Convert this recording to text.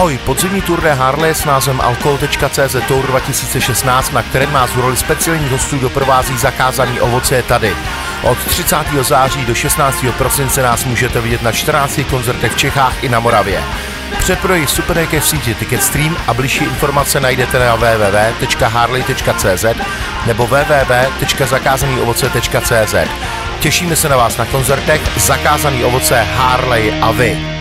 Ahoj, podzimní turné Harley s názvem Alkohol.cz Tour 2016, na kterém nás v roli speciálních hostů doprovází zakázaný ovoce je tady. Od 30. září do 16. prosince nás můžete vidět na 14 koncertech v Čechách i na Moravě. Předprodej Supernek v síti Ticketstream a bližší informace najdete na www.harley.cz nebo www.zakázanýovoce.cz. Těšíme se na vás na koncertech Zakázaný ovoce Harley a vy.